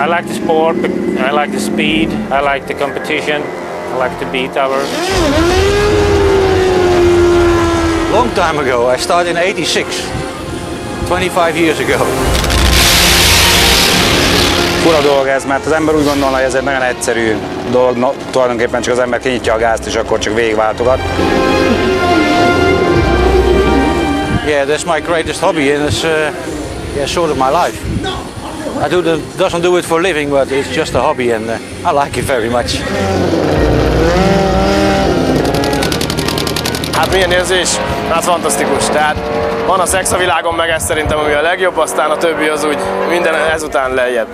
I like the sport, I like the speed, I like the competition, I like to beat others. Long time ago, I started in 86, 25 years ago. Fura dolog ez, mert az ember úgy gondolna, hogy ez egy nagyon egyszerű dolog, no, tulajdonképpen csak az ember kinyitja a gázt, és akkor csak végigváltogat. Yeah, that's my greatest hobby, and it's uh, yeah, sort of my life. I do the, doesn't do it for a living, but it's just a hobby, and uh, I like it very much. Hát milyen érzés? Hát fantasztikus. Tehát van a szex a világon, meg ez szerintem ami a legjobb, aztán a többi az úgy minden ezután lejjebb.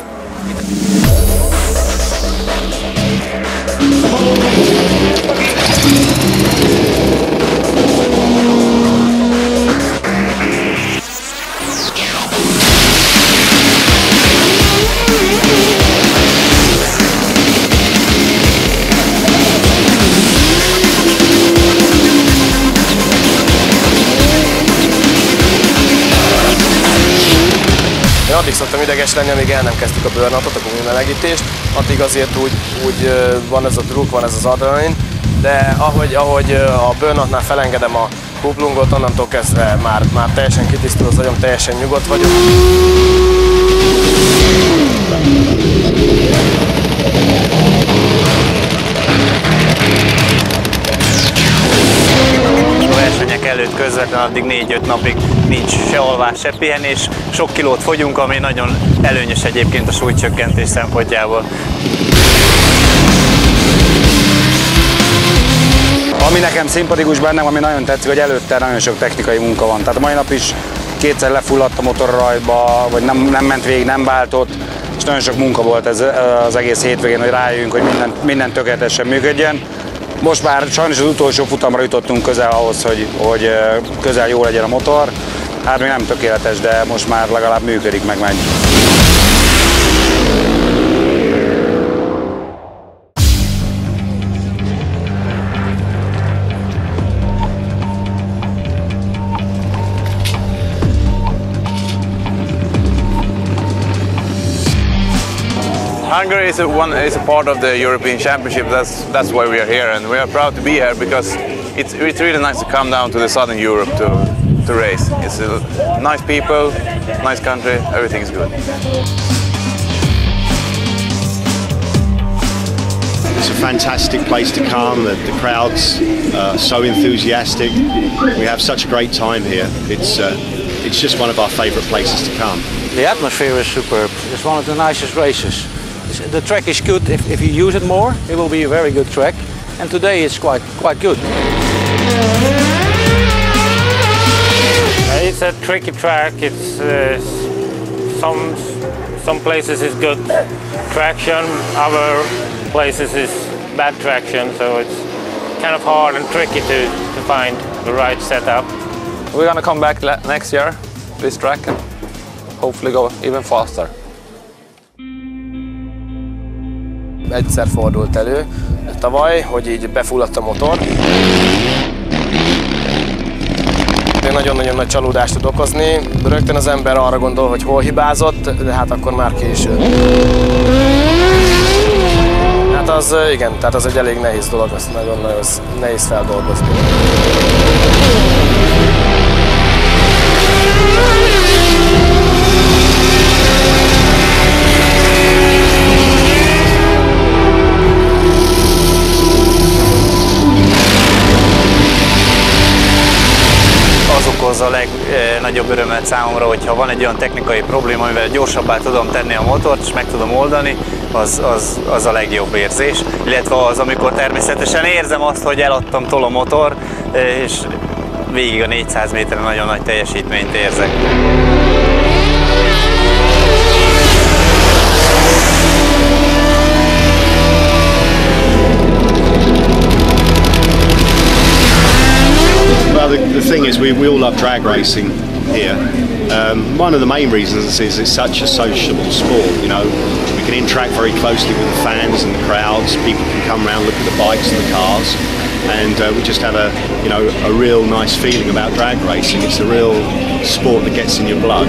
Addig szoktam ideges lenni, amíg el nem kezdtük a burnout a gumimelegítést, addig azért úgy, úgy van ez a druk, van ez az adrenalin, de ahogy, ahogy a burnoutnál felengedem a kuplungot, onnantól kezdve már, már teljesen kitisztul az agyom, teljesen nyugodt vagyok. Közvetlen addig 4-5 napig nincs se alvás, se pihenés. Sok kilót fogyunk, ami nagyon előnyös egyébként a súlycsökkentés szempontjából. Ami nekem szimpatikus bennem, ami nagyon tetszik, hogy előtte nagyon sok technikai munka van. Tehát mai nap is kétszer lefulladt a motor a rajtba, vagy nem, nem ment végig, nem váltott, és nagyon sok munka volt ez az egész hétvégén, hogy rájöjjünk, hogy minden, minden tökéletesen működjön. Most már sajnos az utolsó futamra jutottunk közel ahhoz, hogy, hogy közel jó legyen a motor. Hát még nem tökéletes, de most már legalább működik, meg megy. Hungary is a, one, is a part of the European Championship. That's that's why we are here, and we are proud to be here because it's it's really nice to come down to the southern Europe to to race. It's a, nice people, nice country, everything is good. It's a fantastic place to come. The, the crowd's uh, so enthusiastic. We have such a great time here. It's uh, it's just one of our favourite places to come. The atmosphere is superb. It's one of the nicest races. It's- The track is good. If, if you use it more, it will be a very good track. And today it's quite quite good. It's a tricky track. It's uh, some some places is good traction, other places is bad traction. So it's kind of hard and tricky to, to find the right setup. We're gonna come back next year, this track, and hopefully go even faster. Egyszer fordult elő tavaly, hogy így befulladt a motor. Nagyon-nagyon nagy csalódást tud okozni. Rögtön az ember arra gondol, hogy hol hibázott, de hát akkor már késő. Hát az igen, tehát az egy elég nehéz dolog, azt nagyon nehéz, nehéz feldolgozni. Okozza a legnagyobb örömet számomra, hogyha van egy olyan technikai probléma, amivel gyorsabbá tudom tenni a motort, és meg tudom oldani, az, az, az a legjobb érzés. Illetve az, amikor természetesen érzem azt, hogy eladtam tol a motor, és végig a 400 méteren nagyon nagy teljesítményt érzek. We, we all love drag racing here. Um, one of the main reasons is it's such a sociable sport. You know, we can interact very closely with the fans and the crowds. People can come around, look at the bikes and the cars, and uh, we just have a you know a real nice feeling about drag racing. It's a real sport that gets in your blood.